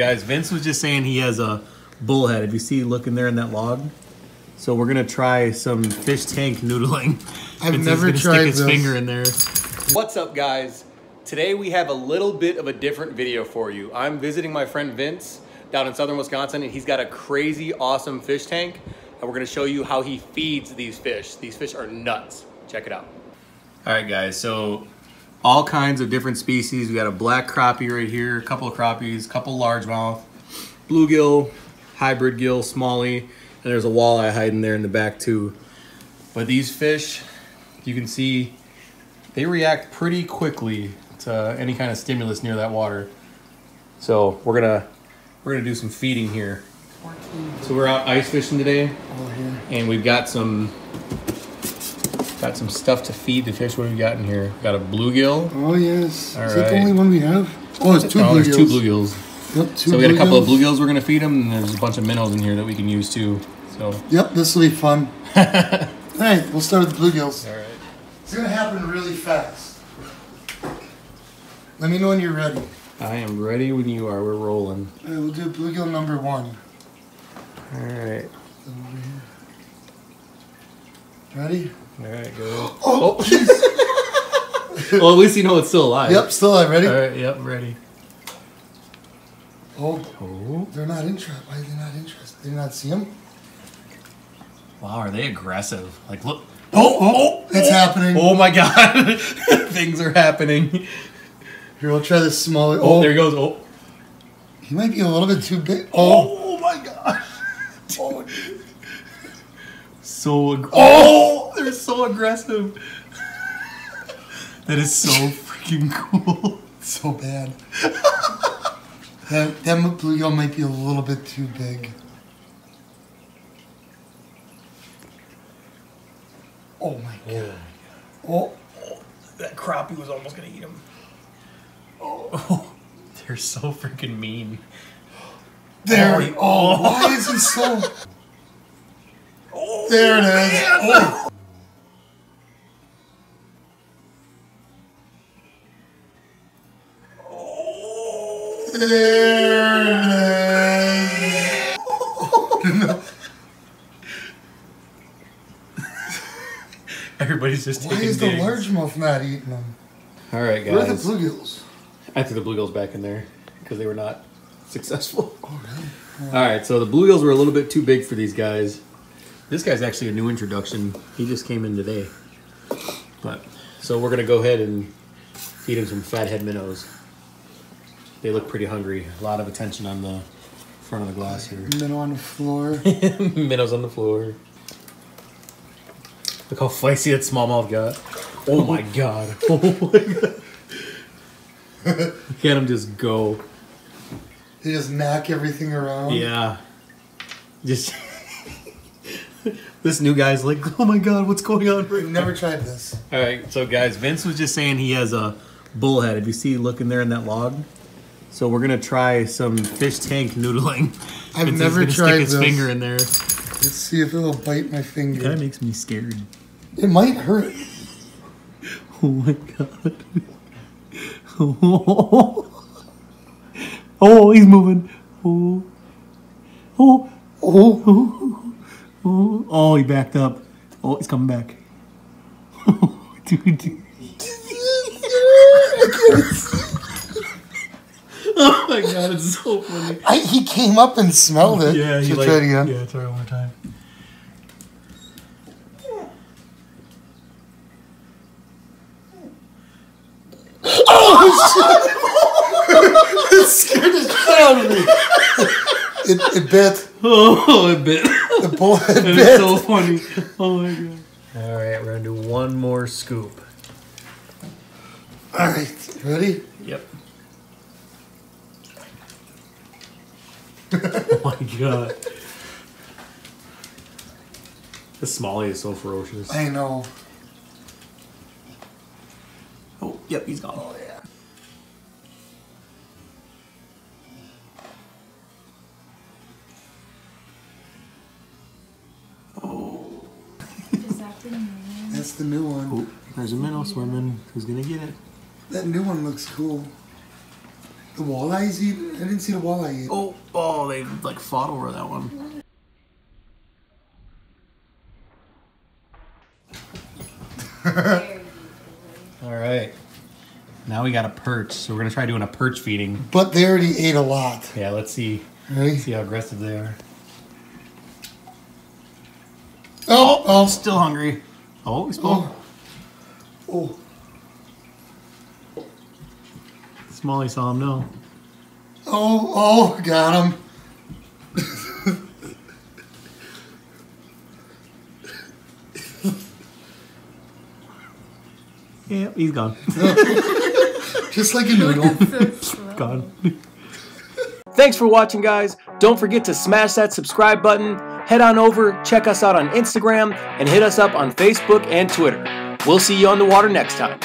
guys, Vince was just saying he has a bullhead. If you see looking there in that log. So we're gonna try some fish tank noodling. I've Vince never tried stick his this. finger in there. What's up, guys? Today we have a little bit of a different video for you. I'm visiting my friend Vince down in southern Wisconsin, and he's got a crazy awesome fish tank, and we're gonna show you how he feeds these fish. These fish are nuts. Check it out. All right, guys. So all kinds of different species. We got a black crappie right here, a couple of crappies, a couple largemouth, bluegill, hybrid gill, smallie, and there's a walleye hiding there in the back too. But these fish, you can see, they react pretty quickly to any kind of stimulus near that water. So we're gonna we're gonna do some feeding here. So we're out ice fishing today, and we've got some got some stuff to feed the fish. What have we got in here? Got a bluegill. Oh, yes. All Is that the only one we have? Oh, it's two oh, bluegills. there's two bluegills. Yep, two So we got a couple of bluegills. bluegills we're gonna feed them, and there's a bunch of minnows in here that we can use too. So Yep, this will be fun. All right, we'll start with the bluegills. all right. It's gonna happen really fast. Let me know when you're ready. I am ready when you are. We're rolling. All right, we'll do bluegill number one. All right. Over here. Ready? All right, go. Oh, oh. well, at least you know it's still alive. Yep, still alive. Ready? All right. Yep. Ready. Oh, Oh. they're not interested. Why are they not interested? Did you not see them? Wow, are they aggressive? Like, look. Oh, oh, it's happening. Oh my God! Things are happening. Here, we'll try this smaller. Oh, Oh, there he goes. Oh. he might be a little bit too big. Oh, Oh my God. oh, So. Ag- oh, they're so aggressive. that is so freaking cool. so bad. that, that bluegill might be a little bit too big. Oh my god. Oh, That crappie was almost gonna eat him. Oh, oh. they're so freaking mean. there. Oh, Oh, why is he so? There it is. Oh. There it is. Everybody's just Why taking is the digs. largemouth not eating them? All right, guys. Where are the guys. bluegills? I threw the bluegills back in there because they were not successful. Oh, really? All right, so the bluegills were a little bit too big for these guys. This guy's actually a new introduction. He just came in today. But so we're gonna go ahead and feed him some fathead minnows. They look pretty hungry. A lot of attention on the front of the glass here. Minnow on the floor. minnows on the floor. Look how feisty that smallmouth got. Oh my god. Oh my god. Look at him just go. He just knock everything around. Yeah. Just this new guy's like, oh my god, what's going on right I've now? never tried this. All right, so guys, Vince was just saying he has a bullhead. If you see looking there in that log, so we're gonna try some fish tank noodling. I've Vince never gonna tried stick his this. finger in there. Let's see if it'll bite my finger. Kind of makes me scared. It might hurt. Oh my god. Oh, he's moving. Oh, oh, Oh, oh, oh, oh, he backed up. Oh, he's coming back. Dude. oh my god, it's so funny. I, he came up and smelled it. Yeah, he Should like, try it again. Yeah, try it one more time. Oh, It scared the shit out of me. it, it bit. Oh, a bit. The bullhead That is bit. so funny. Oh my god. All right, we're gonna do one more scoop. All right, ready? Yep. oh my god. The smallie is so ferocious. I know. Oh, yep, he's gone. Oh, yeah. That's the new one. Oh, there's a minnow swimming. Who's gonna get it? That new one looks cool. The walleyes eat. I didn't see the walleye eat. Oh, oh, they like fought over that one. All right. Now we got a perch, so we're gonna try doing a perch feeding. But they already ate a lot. Yeah, let's see. Ready? See how aggressive they are. Oh, oh, Still hungry. Oh, we spoke. Oh. oh. Smallie saw him. No. Oh, oh, got him. Yeah, he's gone. Just like a noodle. So gone. Thanks for watching, guys. Don't forget to smash that subscribe button. Head on over, check us out on Instagram, and hit us up on Facebook and Twitter. We'll see you on the water next time.